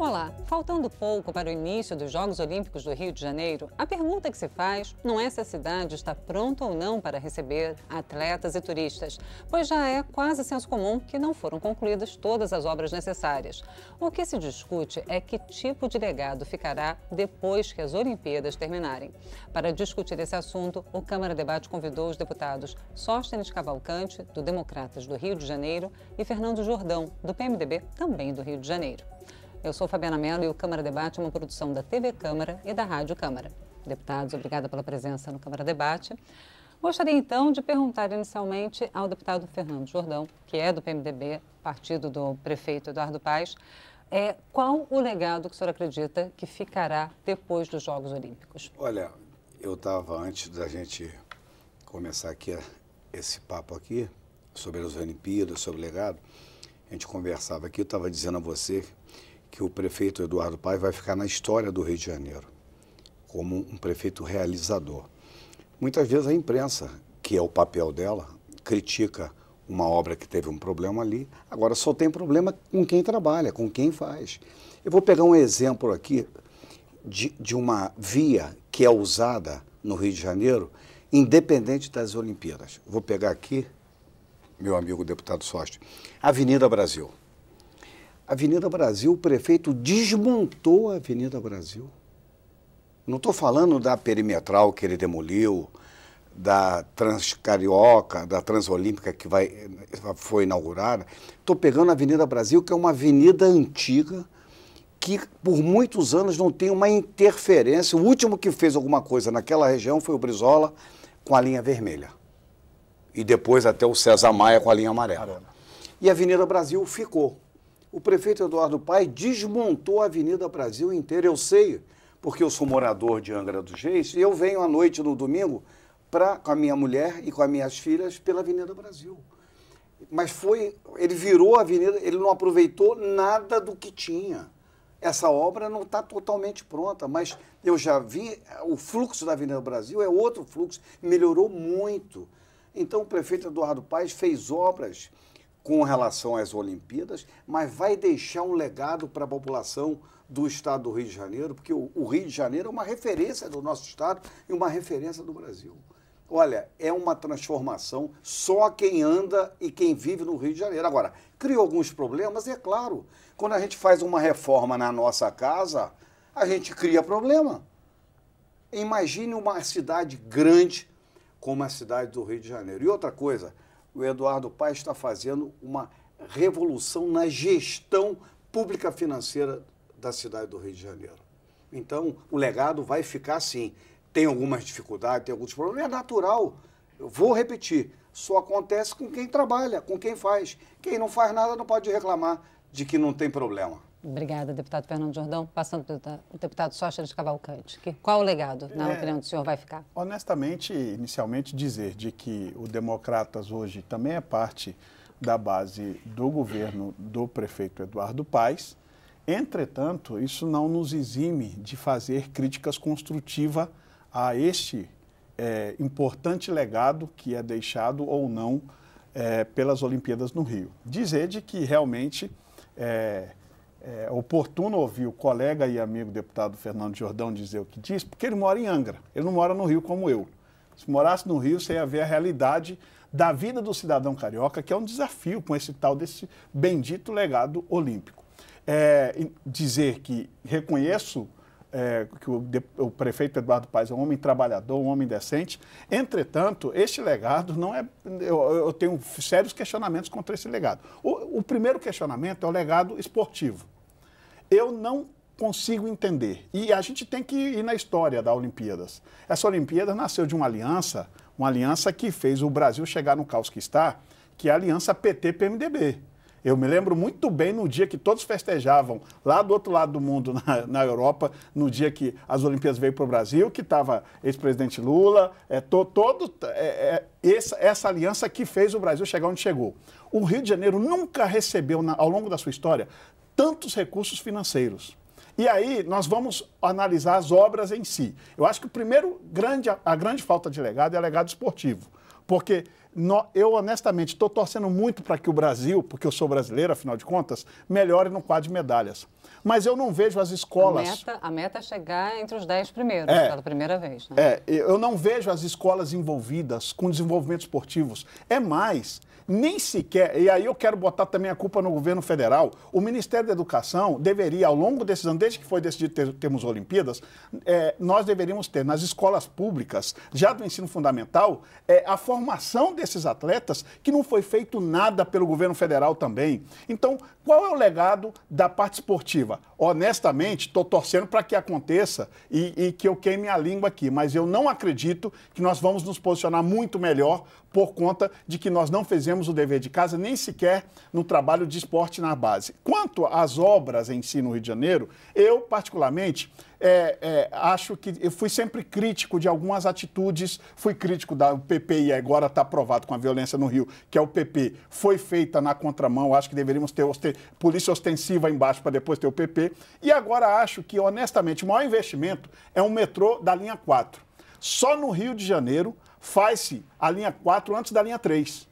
Olá, faltando pouco para o início dos Jogos Olímpicos do Rio de Janeiro, a pergunta que se faz não é se a cidade está pronta ou não para receber atletas e turistas, pois já é quase senso comum que não foram concluídas todas as obras necessárias. O que se discute é que tipo de legado ficará depois que as Olimpíadas terminarem. Para discutir esse assunto, o Câmara Debate convidou os deputados Sóstenes Cavalcante, do Democratas do Rio de Janeiro, e Fernando Jordão, do PMDB, também do Rio de Janeiro. Eu sou Fabiana Mello e o Câmara Debate é uma produção da TV Câmara e da Rádio Câmara. Deputados, obrigada pela presença no Câmara Debate. Gostaria então de perguntar inicialmente ao deputado Fernando Jordão, que é do PMDB, partido do prefeito Eduardo Paes, é, qual o legado que o senhor acredita que ficará depois dos Jogos Olímpicos? Olha, eu estava, antes da gente começar aqui esse papo aqui, sobre as Olimpíadas, sobre o legado, a gente conversava aqui, eu estava dizendo a você que o prefeito Eduardo Paes vai ficar na história do Rio de Janeiro como um prefeito realizador. Muitas vezes a imprensa, que é o papel dela, critica uma obra que teve um problema ali, agora só tem problema com quem trabalha, com quem faz. Eu vou pegar um exemplo aqui de, de uma via que é usada no Rio de Janeiro, independente das Olimpíadas. Vou pegar aqui, meu amigo deputado Soste, Avenida Brasil. Avenida Brasil, o prefeito desmontou a Avenida Brasil. Não estou falando da perimetral que ele demoliu, da Transcarioca, da Transolímpica que vai, foi inaugurada. Estou pegando a Avenida Brasil, que é uma avenida antiga, que por muitos anos não tem uma interferência. O último que fez alguma coisa naquela região foi o Brizola com a linha vermelha. E depois até o César Maia com a linha amarela. E a Avenida Brasil ficou o prefeito Eduardo Paes desmontou a Avenida Brasil inteira. Eu sei, porque eu sou morador de Angra dos Reis, e eu venho à noite no domingo pra, com a minha mulher e com as minhas filhas pela Avenida Brasil. Mas foi, ele virou a avenida, ele não aproveitou nada do que tinha. Essa obra não está totalmente pronta, mas eu já vi, o fluxo da Avenida Brasil é outro fluxo, melhorou muito. Então o prefeito Eduardo Paes fez obras com relação às Olimpíadas, mas vai deixar um legado para a população do estado do Rio de Janeiro, porque o, o, Rio de Janeiro é uma referência do nosso estado e uma referência do Brasil. Olha, é uma transformação só quem anda e quem vive no Rio de Janeiro. Agora, criou alguns problemas, é claro. Quando a gente faz uma reforma na nossa casa, a gente cria problema. Imagine uma cidade grande como a cidade do Rio de Janeiro. E outra coisa, o Eduardo Paes está fazendo uma revolução na gestão pública financeira da cidade do Rio de Janeiro. Então, o legado vai ficar assim. Tem algumas dificuldades, tem alguns problemas, é natural. Eu vou repetir, só acontece com quem trabalha, com quem faz. Quem não faz nada não pode reclamar de que não tem problema. Obrigada, deputado Fernando Jordão. Passando para o deputado Sócrates Cavalcante. Que, qual o legado, na é, opinião do senhor, vai ficar? Honestamente, inicialmente, dizer de que o Democratas hoje também é parte da base do governo do prefeito Eduardo Paes. Entretanto, isso não nos exime de fazer críticas construtivas a este é, importante legado que é deixado ou não é, pelas Olimpíadas no Rio. Dizer de que realmente é, é oportuno ouvir o colega e amigo deputado Fernando Jordão dizer o que diz, porque ele mora em Angra, ele não mora no Rio como eu. Se morasse no Rio, você ia ver a realidade da vida do cidadão carioca, que é um desafio com esse tal desse bendito legado olímpico. É, dizer que reconheço é, que o, o, prefeito Eduardo Paes é um homem trabalhador, um homem decente. Entretanto, este legado não é. Eu, eu tenho sérios questionamentos contra esse legado. O, o, primeiro questionamento é o legado esportivo. Eu não consigo entender. E a gente tem que ir na história da Olimpíadas. Essa Olimpíada nasceu de uma aliança, uma aliança que fez o Brasil chegar no caos que está, que é a aliança PT-PMDB. Eu me lembro muito bem no dia que todos festejavam lá do outro lado do mundo, na, na Europa, no dia que as Olimpíadas veio para o Brasil, que estava ex-presidente Lula, é, to, todo, é, é, essa, essa, aliança que fez o Brasil chegar onde chegou. O Rio de Janeiro nunca recebeu, na, ao longo da sua história, tantos recursos financeiros. E aí nós vamos analisar as obras em si. Eu acho que o primeiro grande, a grande falta de legado é o legado esportivo. Porque eu honestamente estou torcendo muito para que o Brasil, porque eu sou brasileiro, afinal de contas, melhore no quadro de medalhas. Mas eu não vejo as escolas. A meta, a meta é chegar entre os 10 primeiros, é, pela primeira vez. Né? É, eu não vejo as escolas envolvidas com desenvolvimento esportivos. É mais nem sequer, e aí eu quero botar também a culpa no governo federal, o Ministério da Educação deveria, ao longo desses anos, desde que foi decidido ter, termos Olimpíadas, é, nós deveríamos ter nas escolas públicas, já do ensino fundamental, é, a formação desses atletas, que não foi feito nada pelo governo federal também. Então, qual é o legado da parte esportiva? Honestamente, estou torcendo para que aconteça e, e que eu queime a língua aqui, mas eu não acredito que nós vamos nos posicionar muito melhor por conta de que nós não fizemos o dever de casa nem sequer no trabalho de esporte na base. Quanto às obras em si no Rio de Janeiro, eu, particularmente, é, é, acho que eu fui sempre crítico de algumas atitudes, fui crítico da PP e agora está aprovado com a violência no Rio, que é o PP, foi feita na contramão, acho que deveríamos ter polícia ostensiva embaixo para depois ter o PP, e agora acho que, honestamente, o maior investimento é um metrô da linha 4. Só no Rio de Janeiro, faz-se a linha 4 antes da linha 3.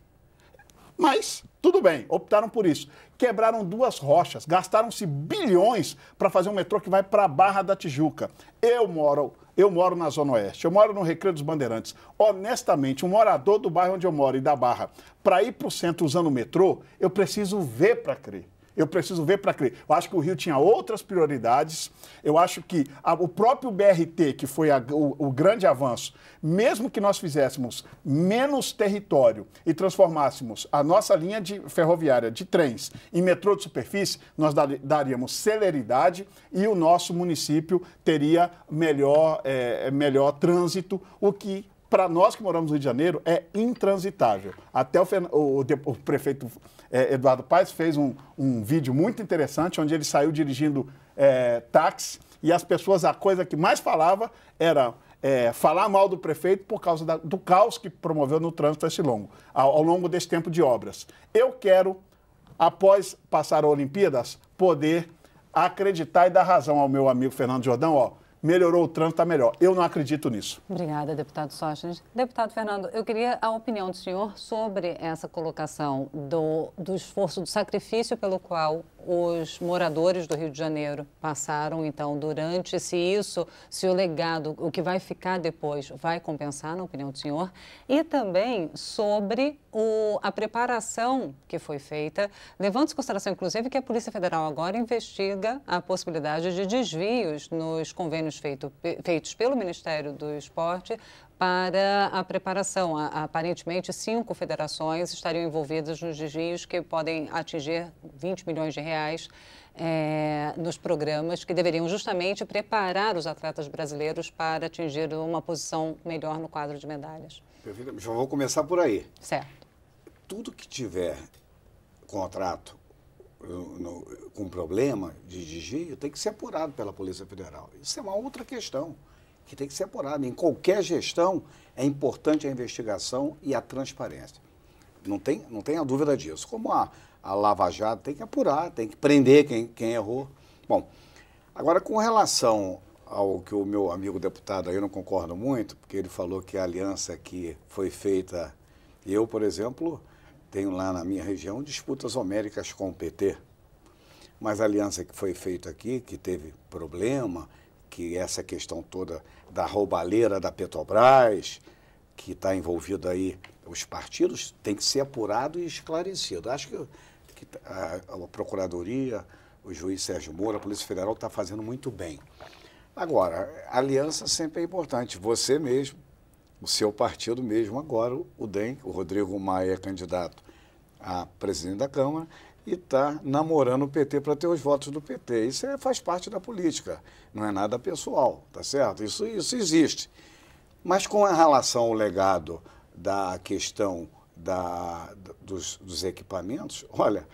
Mas, tudo bem, optaram por isso. Quebraram duas rochas, gastaram-se bilhões para fazer um metrô que vai para a Barra da Tijuca. Eu moro, eu moro na Zona Oeste, eu moro no Recreio dos Bandeirantes. Honestamente, um morador do bairro onde eu moro e da Barra, para ir para o centro usando o metrô, eu preciso ver para crer. Eu preciso ver para crer. Eu acho que o Rio tinha outras prioridades. Eu acho que a, o próprio BRT, que foi a, o, o, grande avanço, mesmo que nós fizéssemos menos território e transformássemos a nossa linha de ferroviária de trens em metrô de superfície, nós daríamos celeridade e o nosso município teria melhor, é, melhor trânsito, o que para nós que moramos no Rio de Janeiro, é intransitável. Até o, o, o prefeito é, Eduardo Paes fez um, um, vídeo muito interessante, onde ele saiu dirigindo é, táxi e as pessoas, a coisa que mais falava era é, falar mal do prefeito por causa da, do caos que promoveu no trânsito esse longo, ao, ao longo desse tempo de obras. Eu quero, após passar a Olimpíadas, poder acreditar e dar razão ao meu amigo Fernando Jordão, ó, melhorou o trânsito, está melhor. Eu não acredito nisso. Obrigada, deputado Sóstenes. Deputado Fernando, eu queria a opinião do senhor sobre essa colocação do, do esforço, do sacrifício pelo qual os moradores do Rio de Janeiro passaram, então, durante, se isso, se o legado, o que vai ficar depois, vai compensar, na opinião do senhor, e também sobre o, a preparação que foi feita, levando em consideração, inclusive, que a Polícia Federal agora investiga a possibilidade de desvios nos convênios feito, feitos pelo Ministério do Esporte para a preparação. Aparentemente, cinco federações estariam envolvidas nos desvios que podem atingir 20 milhões de reais é, nos programas que deveriam justamente preparar os atletas brasileiros para atingir uma posição melhor no quadro de medalhas. Já vou começar por aí. Certo. Tudo que tiver contrato no, com problema de desvio tem que ser apurado pela Polícia Federal. Isso é uma outra questão que tem que ser apurada. Em qualquer gestão é importante a investigação e a transparência. Não tem, não tem a dúvida disso. Como a, a Lava Jato tem que apurar, tem que prender quem, quem errou. Bom, agora com relação ao que o meu amigo deputado eu não concordo muito, porque ele falou que a aliança que foi feita, eu, por exemplo, tenho lá na minha região disputas homéricas com o PT. Mas a aliança que foi feita aqui, que teve problema, que essa questão toda da roubalheira da Petrobras, que está envolvido aí os partidos, tem que ser apurado e esclarecido. Acho que, que a, a, Procuradoria, o juiz Sérgio Moura, a Polícia Federal está fazendo muito bem. Agora, aliança sempre é importante. Você mesmo, o seu partido mesmo, agora o DEM, o Rodrigo Maia é candidato a presidente da Câmara, e está namorando o PT para ter os votos do PT. Isso é, faz parte da política, não é nada pessoal, tá certo? Isso, isso existe. Mas com relação ao legado da questão da, dos, dos equipamentos, olha,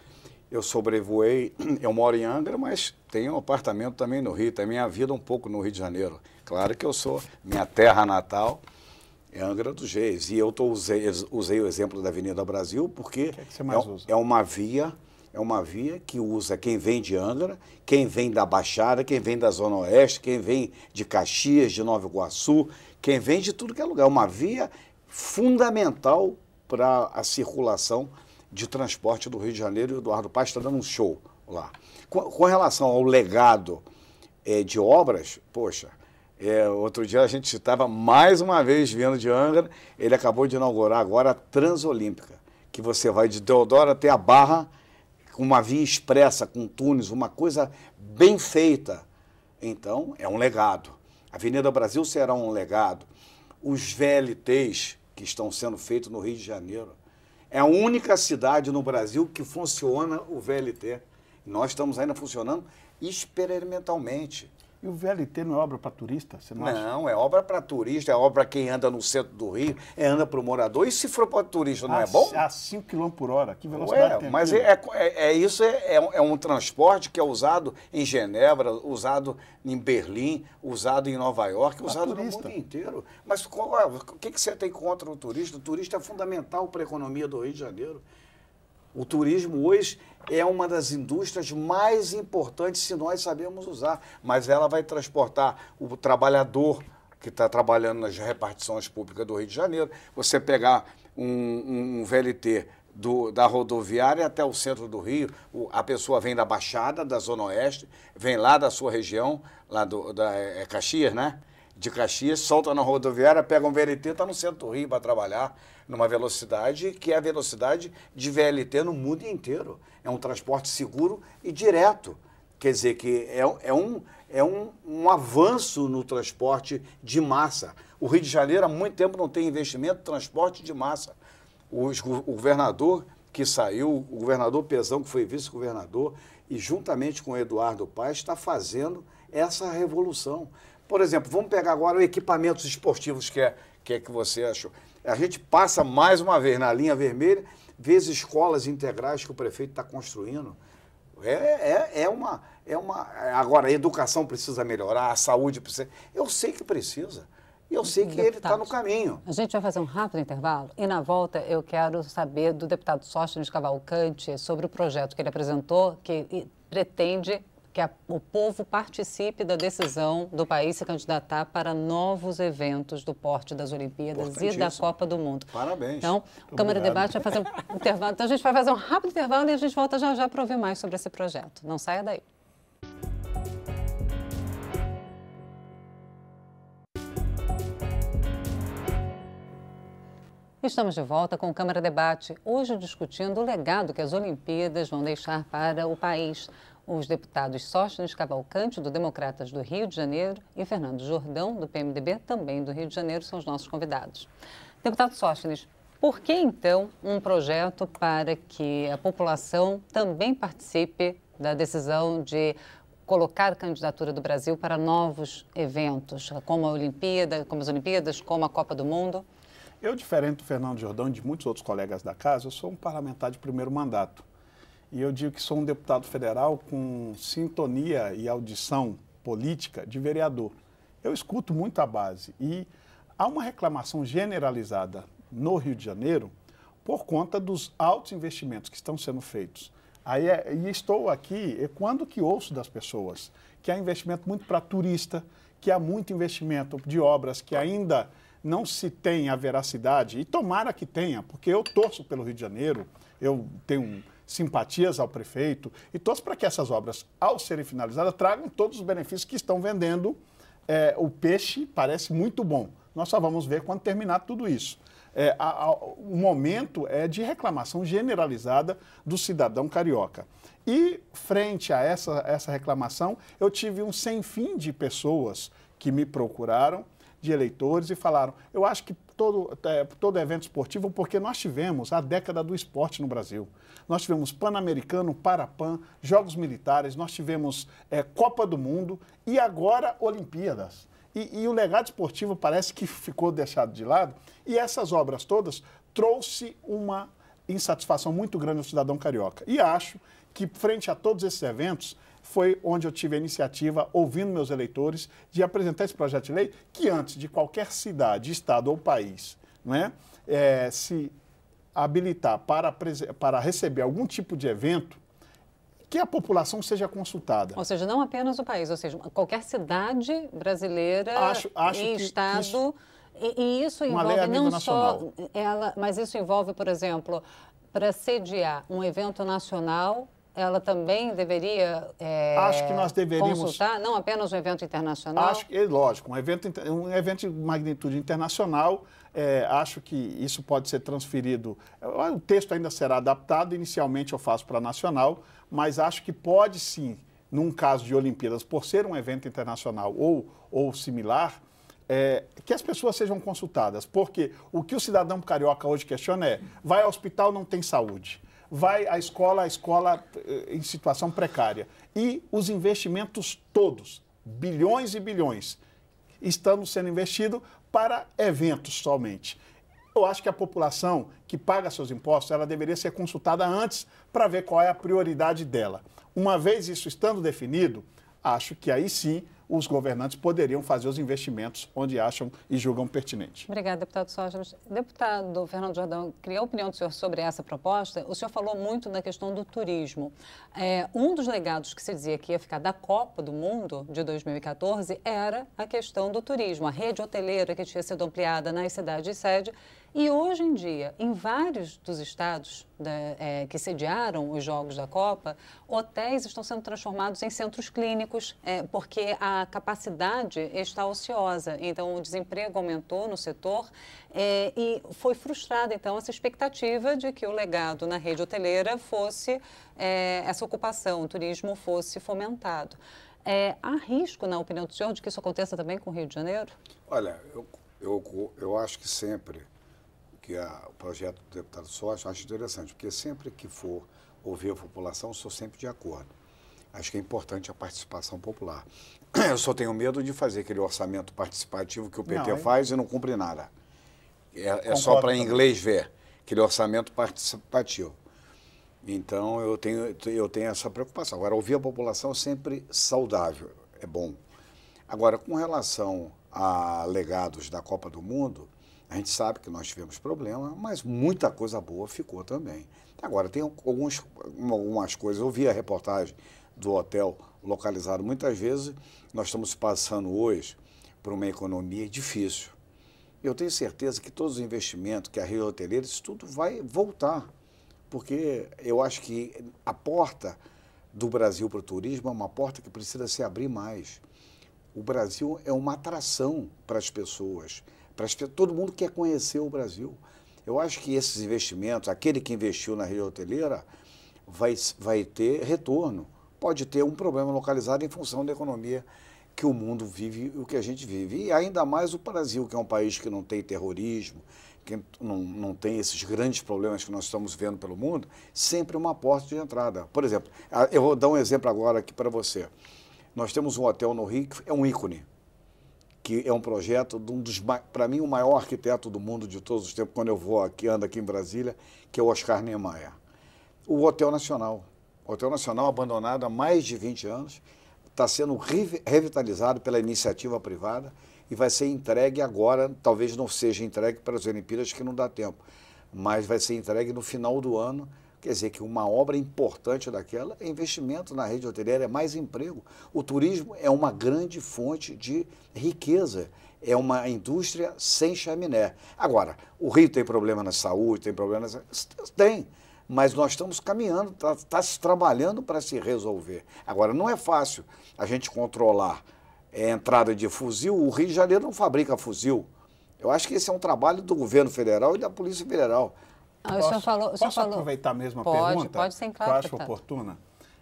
eu sobrevoei, eu moro em Angra, mas tenho um apartamento também no Rio, tem minha vida um pouco no Rio de Janeiro. Claro que eu sou, minha terra natal é Angra dos Reis. E eu tô, usei, usei o exemplo da Avenida Brasil porque que é, que é, é uma via é uma via que usa quem vem de Angra, quem vem da Baixada, quem vem da Zona Oeste, quem vem de Caxias, de Nova Iguaçu, quem vem de tudo que é lugar. É uma via fundamental para a circulação de transporte do Rio de Janeiro. E o Eduardo Paz está dando um show lá. Com, com relação ao legado é, de obras, poxa, é, outro dia a gente estava mais uma vez vindo de Angra, ele acabou de inaugurar agora a Transolímpica, que você vai de Deodoro até a Barra, uma via expressa, com túneis, uma coisa bem feita. Então, é um legado. A Avenida Brasil será um legado. Os VLTs que estão sendo feitos no Rio de Janeiro. É a única cidade no Brasil que funciona o VLT. Nós estamos ainda funcionando experimentalmente. E o VLT não é obra para turista? Você não, não é obra para turista, é obra para quem anda no centro do Rio, é anda para o morador. E se for para turista, não a, é bom? A 5 km por hora, que velocidade Ué, tem Mas é, é, é, isso é, é, é, um transporte que é usado em Genebra, usado em Berlim, usado em Nova York, usado no mundo inteiro. Mas qual, o que, que você tem contra o turista? O turista é fundamental para a economia do Rio de Janeiro. O turismo hoje é uma das indústrias mais importantes se nós sabemos usar, mas ela vai transportar o trabalhador que está trabalhando nas repartições públicas do Rio de Janeiro. Você pegar um, um VLT do, da rodoviária até o centro do Rio, o, a pessoa vem da Baixada, da Zona Oeste, vem lá da sua região, lá do, da é, Caxias, né? De Caxias, solta na rodoviária, pega um VLT, está no centro do Rio para trabalhar numa velocidade que é a velocidade de VLT no mundo inteiro. É um transporte seguro e direto. Quer dizer que é, é, um, é um, um avanço no transporte de massa. O Rio de Janeiro há muito tempo não tem investimento em transporte de massa. O, o governador que saiu, o governador Pezão, que foi vice-governador, e juntamente com o Eduardo Paes, está fazendo essa revolução. Por exemplo, vamos pegar agora os equipamentos esportivos que é que, é que você achou a gente passa mais uma vez na linha vermelha, vê as escolas integrais que o prefeito está construindo. É, é, é, uma, é uma. Agora, a educação precisa melhorar, a saúde precisa. Eu sei que precisa. E eu sei que Deputados, ele está no caminho. A gente vai fazer um rápido intervalo e, na volta, eu quero saber do deputado Sóstenes Cavalcante sobre o projeto que ele apresentou, que pretende que a, o povo participe da decisão do país se candidatar para novos eventos do porte das Olimpíadas e da Copa do Mundo. Parabéns. Então, o Câmara de Debate vai fazer um intervalo. Então, a gente vai fazer um rápido intervalo e a gente volta já já para ouvir mais sobre esse projeto. Não saia daí. Estamos de volta com o Câmara Debate, hoje discutindo o legado que as Olimpíadas vão deixar para o país. Os deputados Sóstenes Cavalcante, do Democratas do Rio de Janeiro, e Fernando Jordão, do PMDB, também do Rio de Janeiro, são os nossos convidados. Deputado Sóstenes, por que então um projeto para que a população também participe da decisão de colocar a candidatura do Brasil para novos eventos, como a Olimpíada, como as Olimpíadas, como a Copa do Mundo? Eu, diferente do Fernando Jordão e de muitos outros colegas da casa, eu sou um parlamentar de primeiro mandato. E eu digo que sou um deputado federal com sintonia e audição política de vereador. Eu escuto muito a base e há uma reclamação generalizada no Rio de Janeiro por conta dos altos investimentos que estão sendo feitos. Aí é, e estou aqui, e quando que ouço das pessoas que há investimento muito para turista, que há muito investimento de obras que ainda não se tem a veracidade, e tomara que tenha, porque eu torço pelo Rio de Janeiro, eu tenho simpatias ao prefeito e todos para que essas obras, ao serem finalizadas, tragam todos os benefícios que estão vendendo. É, o peixe parece muito bom. Nós só vamos ver quando terminar tudo isso. É, a, a, o momento é de reclamação generalizada do cidadão carioca. E, frente a essa, essa reclamação, eu tive um sem fim de pessoas que me procuraram, de eleitores, e falaram: eu acho que todo, é, todo evento esportivo, porque nós tivemos a década do esporte no Brasil. Nós tivemos Pan-Americano, Parapan, Jogos Militares, nós tivemos é, Copa do Mundo e agora Olimpíadas. E, e, o legado esportivo parece que ficou deixado de lado. E essas obras todas trouxe uma insatisfação muito grande ao cidadão carioca. E acho que, frente a todos esses eventos, foi onde eu tive a iniciativa, ouvindo meus eleitores, de apresentar esse projeto de lei que, antes de qualquer cidade, estado ou país né, é, se habilitar para, para receber algum tipo de evento, que a população seja consultada. Ou seja, não apenas o país, ou seja, qualquer cidade brasileira acho, acho e estado. Isso E, e isso envolve não nacional. só ela, mas isso envolve, por exemplo, para sediar um evento nacional, ela também deveria é, acho que nós deveríamos consultar, não apenas um evento internacional. Acho que, lógico, um evento, um evento de magnitude internacional. É, acho que isso pode ser transferido. O texto ainda será adaptado. Inicialmente eu faço para nacional, mas acho que pode sim, num caso de Olimpíadas, por ser um evento internacional ou, ou similar, é, que as pessoas sejam consultadas. Porque o que o cidadão carioca hoje questiona é: vai ao hospital, não tem saúde vai à escola, a escola eh, em situação precária. E os investimentos todos, bilhões e bilhões, estão sendo investidos para eventos somente. Eu acho que a população que paga seus impostos, ela deveria ser consultada antes para ver qual é a prioridade dela. Uma vez isso estando definido, acho que aí sim os governantes poderiam fazer os investimentos onde acham e julgam pertinente. Obrigada, deputado Sócrates. Deputado Fernando Jordão, queria a opinião do senhor sobre essa proposta. O senhor falou muito da questão do turismo. É, um dos legados que se dizia que ia ficar da Copa do Mundo de 2014 era a questão do turismo, a rede hoteleira que tinha sido ampliada nas cidades sede e hoje em dia, em vários dos estados da, é, que sediaram os Jogos da Copa, hotéis estão sendo transformados em centros clínicos, é, porque a capacidade está ociosa. Então, o desemprego aumentou no setor é, e foi frustrada, então, essa expectativa de que o legado na rede hoteleira fosse, é, essa ocupação, o turismo fosse fomentado. É, há risco, na opinião do senhor, de que isso aconteça também com o Rio de Janeiro? Olha, eu, eu, eu acho que sempre que a, o projeto do deputado Sócio, acho interessante, porque sempre que for ouvir a população, sou sempre de acordo. Acho que é importante a participação popular. Eu só tenho medo de fazer aquele orçamento participativo que o PT não, faz e não cumpre nada. É, é só para inglês ver, aquele orçamento participativo. Então, eu tenho, eu tenho essa preocupação. Agora, ouvir a população é sempre saudável, é bom. Agora, com relação a legados da Copa do Mundo, a gente sabe que nós tivemos problema, mas muita coisa boa ficou também. Agora, tem alguns, algumas coisas. Eu vi a reportagem do hotel localizado muitas vezes. Nós estamos passando hoje por uma economia difícil. Eu tenho certeza que todos os investimentos, que a Rio Hoteleira, isso tudo vai voltar. Porque eu acho que a porta do Brasil para o turismo é uma porta que precisa se abrir mais. O Brasil é uma atração para as pessoas. Para todo mundo quer conhecer o Brasil. Eu acho que esses investimentos, aquele que investiu na rede hoteleira, vai, vai ter retorno. Pode ter um problema localizado em função da economia que o mundo vive o que a gente vive. E ainda mais o Brasil, que é um país que não tem terrorismo, que não, não tem esses grandes problemas que nós estamos vendo pelo mundo, sempre uma porta de entrada. Por exemplo, eu vou dar um exemplo agora aqui para você. Nós temos um hotel no Rio que é um ícone que é um projeto de um dos, para mim, o maior arquiteto do mundo de todos os tempos, quando eu vou aqui, ando aqui em Brasília, que é o Oscar Niemeyer. O Hotel Nacional. O Hotel Nacional, abandonado há mais de 20 anos, está sendo revitalizado pela iniciativa privada e vai ser entregue agora, talvez não seja entregue para as Olimpíadas, que não dá tempo, mas vai ser entregue no final do ano Quer dizer que uma obra importante daquela é investimento na rede hoteleira, é mais emprego. O turismo é uma grande fonte de riqueza, é uma indústria sem chaminé. Agora, o Rio tem problema na saúde, tem problema na... Tem, mas nós estamos caminhando, está tá se trabalhando para se resolver. Agora, não é fácil a gente controlar a entrada de fuzil, o Rio de Janeiro não fabrica fuzil. Eu acho que esse é um trabalho do governo federal e da Polícia Federal. Ah, posso, falou, posso falou... aproveitar mesmo a pode, pergunta? Pode, sim, claro. Que eu acho oportuna.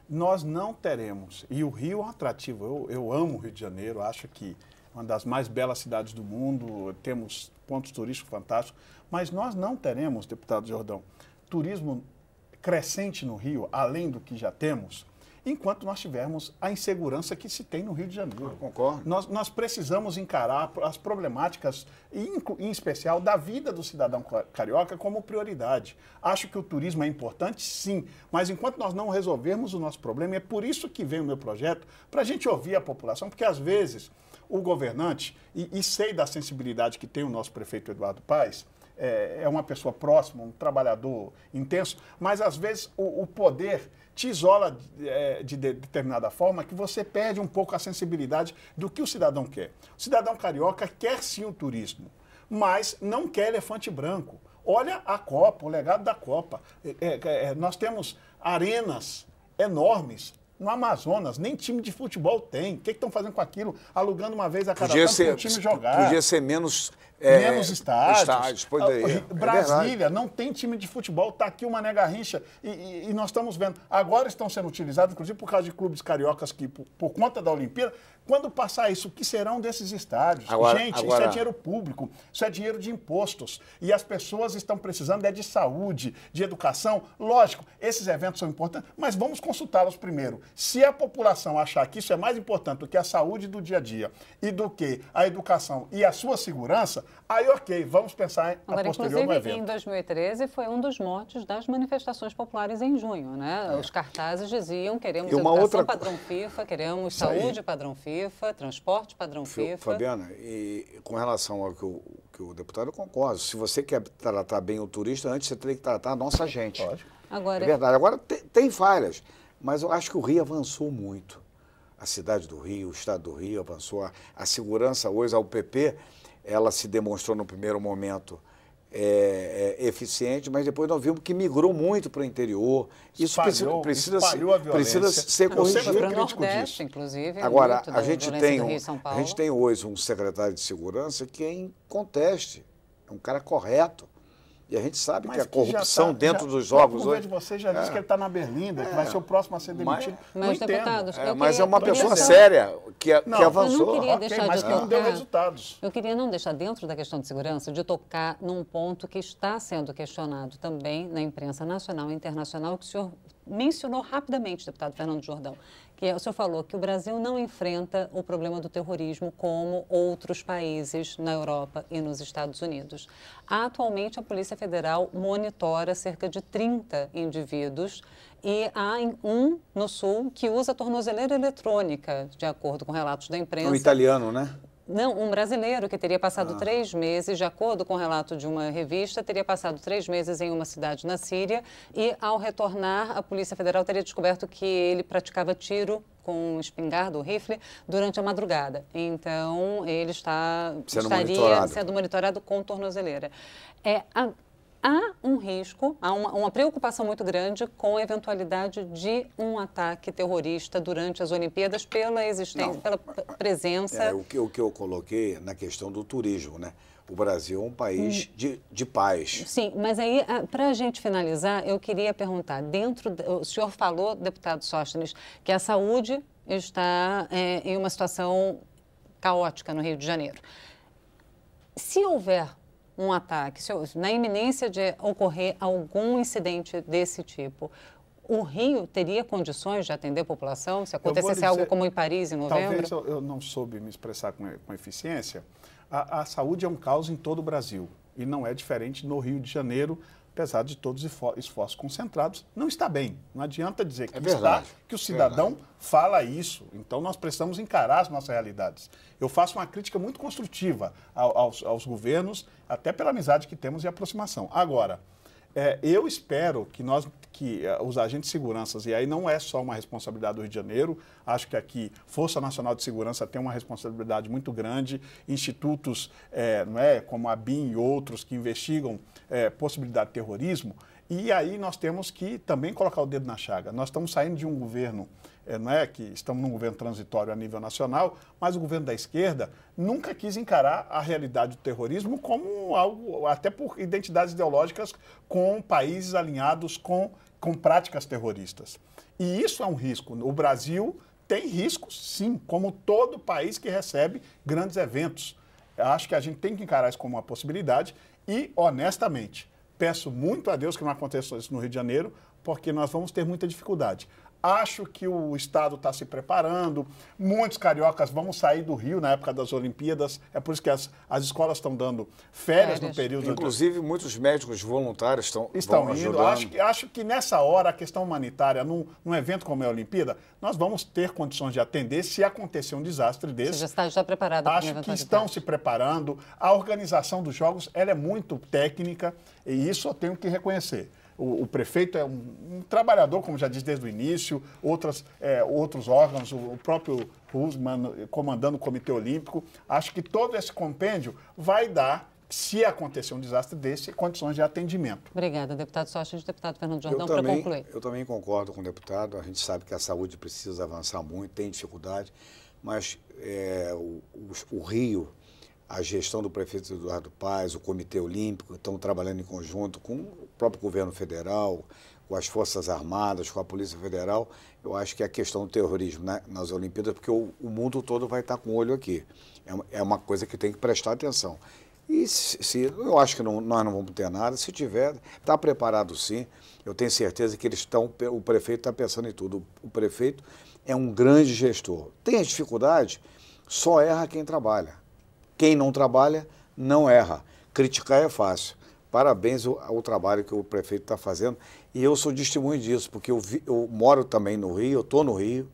Nós não teremos, e o Rio é um atrativo, eu, eu amo o Rio de Janeiro, acho que é uma das mais belas cidades do mundo, temos pontos turísticos fantásticos, mas nós não teremos, deputado Jordão, turismo crescente no Rio, além do que já temos, enquanto nós tivermos a insegurança que se tem no Rio de Janeiro. Eu concordo. Nós, nós precisamos encarar as problemáticas, em, em especial da vida do cidadão carioca, como prioridade. Acho que o turismo é importante, sim, mas enquanto nós não resolvermos o nosso problema, é por isso que vem o meu projeto, para a gente ouvir a população, porque às vezes o governante, e, e sei da sensibilidade que tem o nosso prefeito Eduardo Paes, é, é uma pessoa próxima, um trabalhador intenso, mas às vezes o, o poder te isola é, de, de determinada forma que você perde um pouco a sensibilidade do que o cidadão quer. O cidadão carioca quer sim o turismo, mas não quer elefante branco. Olha a Copa, o legado da Copa. É, é, é, nós temos arenas enormes no Amazonas, nem time de futebol tem. O que estão fazendo com aquilo? Alugando uma vez a cada podia tanto ser, um time jogar. Podia ser menos... É, menos estádios. estádios poderia. É Brasília não tem time de futebol, está aqui uma nega rincha e, e, e, nós estamos vendo. Agora estão sendo utilizados, inclusive por causa de clubes cariocas que, por, por conta da Olimpíada, quando passar isso, o que serão desses estádios? Agora, Gente, agora... isso é dinheiro público, isso é dinheiro de impostos. E as pessoas estão precisando é de saúde, de educação. Lógico, esses eventos são importantes, mas vamos consultá-los primeiro. Se a população achar que isso é mais importante do que a saúde do dia a dia e do que a educação e a sua segurança, aí ok, vamos pensar Agora, a posterior no evento. em 2013 foi um dos motes das manifestações populares em junho, né? É. Os cartazes diziam queremos educação outra... padrão FIFA, queremos saúde padrão FIFA, transporte padrão FIFA. Fabiana, e com relação ao que o, que o deputado concorda, se você quer tratar bem o turista, antes você tem que tratar a nossa gente. Pode. Agora, é verdade. Agora, tem, tem falhas, mas eu acho que o Rio avançou muito. A cidade do Rio, o estado do Rio avançou. A, a segurança hoje, a UPP, ela se demonstrou no primeiro momento é, é, eficiente, mas depois nós vimos que migrou muito para o interior. Isso espalhou, precisa, precisa, precisa ser corrigido. Para o Nordeste, inclusive. Agora, a gente, tem um, a gente tem hoje um secretário de segurança que é inconteste, é um cara correto. E a gente sabe mas que a corrupção tá, dentro já, dos jogos hoje. de você já disse é. que ele está na Berlinda, é. que vai ser o próximo a ser demitido. Mas, mas deputados, é, mas é uma pessoa séria que, não, que avançou. Eu não queria okay, deixar mas de tocar. deu resultados. Eu queria não deixar dentro da questão de segurança de tocar num ponto que está sendo questionado também na imprensa nacional e internacional, que o senhor mencionou rapidamente, deputado Fernando Jordão, que é, o senhor falou que o Brasil não enfrenta o problema do terrorismo como outros países na Europa e nos Estados Unidos. Atualmente, a Polícia Federal monitora cerca de 30 indivíduos e há um no Sul que usa tornozeleira eletrônica, de acordo com relatos da imprensa. Um italiano, né? Não, um brasileiro que teria passado ah. três meses, de acordo com o relato de uma revista, teria passado três meses em uma cidade na Síria e, ao retornar, a Polícia Federal teria descoberto que ele praticava tiro com espingarda ou rifle durante a madrugada. Então, ele está, sendo estaria monitorado. sendo monitorado com tornozeleira. É, a, há um risco, há uma, uma, preocupação muito grande com a eventualidade de um ataque terrorista durante as Olimpíadas pela existência, Não. pela presença. É, o, que, o que eu coloquei na questão do turismo, né? O Brasil é um país hum. de, de paz. Sim, mas aí, para a gente finalizar, eu queria perguntar: dentro, o senhor falou, deputado Sóstenes, que a saúde está é, em uma situação caótica no Rio de Janeiro. Se houver um ataque, se, na iminência de ocorrer algum incidente desse tipo, o Rio teria condições de atender a população se acontecesse dizer, algo como em Paris em novembro? Talvez eu, não soube me expressar com, com eficiência. A, a, saúde é um caos em todo o Brasil e não é diferente no Rio de Janeiro, apesar de todos os esforços concentrados, não está bem. Não adianta dizer que é está, que o cidadão verdade. fala isso. Então nós precisamos encarar as nossas realidades. Eu faço uma crítica muito construtiva aos, aos governos, até pela amizade que temos e aproximação. Agora, é, eu espero que nós, que uh, os agentes de segurança, e aí não é só uma responsabilidade do Rio de Janeiro, acho que aqui Força Nacional de Segurança tem uma responsabilidade muito grande, institutos é, não é, como a BIM e outros que investigam é, possibilidade de terrorismo, e aí nós temos que também colocar o dedo na chaga. Nós estamos saindo de um governo é, não é que estamos num governo transitório a nível nacional, mas o governo da esquerda nunca quis encarar a realidade do terrorismo como algo, até por identidades ideológicas com países alinhados com, com práticas terroristas. E isso é um risco. O Brasil tem riscos, sim, como todo país que recebe grandes eventos. Eu acho que a gente tem que encarar isso como uma possibilidade e, honestamente, peço muito a Deus que não aconteça isso no Rio de Janeiro, porque nós vamos ter muita dificuldade. Acho que o Estado está se preparando. Muitos cariocas vão sair do Rio na época das Olimpíadas. É por isso que as, as escolas estão dando férias, férias. no período. Inclusive, de... muitos médicos voluntários estão, estão indo. Acho que, acho que nessa hora, a questão humanitária, num, num evento como é a Olimpíada, nós vamos ter condições de atender se acontecer um desastre desse. Você já está já preparado Acho que estão se preparando. A organização dos jogos ela é muito técnica e isso eu tenho que reconhecer. O, o prefeito é um, um, trabalhador, como já disse desde o início, outras, é, outros órgãos, o, o próprio Rusman comandando o Comitê Olímpico. Acho que todo esse compêndio vai dar se acontecer um desastre desse, condições de atendimento. Obrigada, deputado Sócrates. Deputado Fernando Jordão, para concluir. Eu também concordo com o deputado. A gente sabe que a saúde precisa avançar muito, tem dificuldade, mas é, o, o, o Rio a gestão do prefeito Eduardo Paes, o Comitê Olímpico, estão trabalhando em conjunto com o próprio governo federal, com as Forças Armadas, com a Polícia Federal. Eu acho que a questão do terrorismo né, nas Olimpíadas, porque o, o, mundo todo vai estar com o olho aqui. É, é uma coisa que tem que prestar atenção. E se, se eu acho que não, nós não vamos ter nada, se tiver, está preparado sim. Eu tenho certeza que eles estão, o prefeito está pensando em tudo. O prefeito é um grande gestor. Tem as dificuldades, só erra quem trabalha. Quem não trabalha, não erra. Criticar é fácil. Parabéns ao, ao trabalho que o prefeito está fazendo. E eu sou testemunho disso, porque eu, vi, eu moro também no Rio, eu estou no Rio.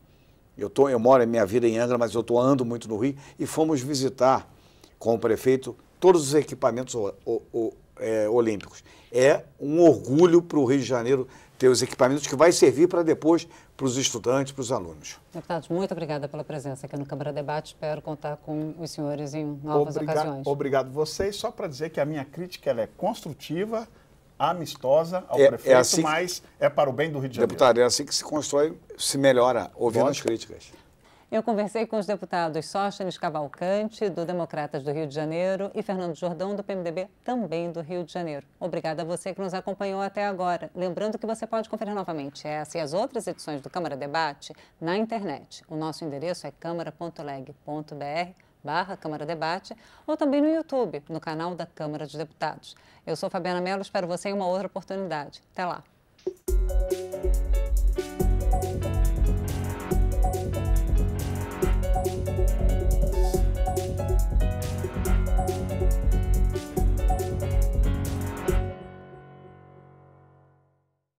Eu, tô, eu moro em minha vida em Angra, mas eu estou ando muito no Rio. E fomos visitar com o prefeito todos os equipamentos o, o, o, é, olímpicos. É um orgulho para o Rio de Janeiro ter os equipamentos que vai servir para depois para os estudantes, para os alunos. Deputados, muito obrigada pela presença aqui no Câmara Debate. Espero contar com os senhores em novas Obriga ocasiões. Obrigado vocês. Só para dizer que a minha crítica ela é construtiva, amistosa ao é, é prefeito, é assim, mas é para o bem do Rio de Janeiro. Deputado, é assim que se constrói, se melhora, ouvindo Pode. as críticas. Eu conversei com os deputados Sóstenes Cavalcante, do Democratas do Rio de Janeiro, e Fernando Jordão, do PMDB, também do Rio de Janeiro. Obrigada a você que nos acompanhou até agora. Lembrando que você pode conferir novamente essa e as outras edições do Câmara Debate na internet. O nosso endereço é câmara.leg.br barra Câmara Debate ou também no YouTube, no canal da Câmara dos Deputados. Eu sou Fabiana Mello, espero você em uma outra oportunidade. Até lá.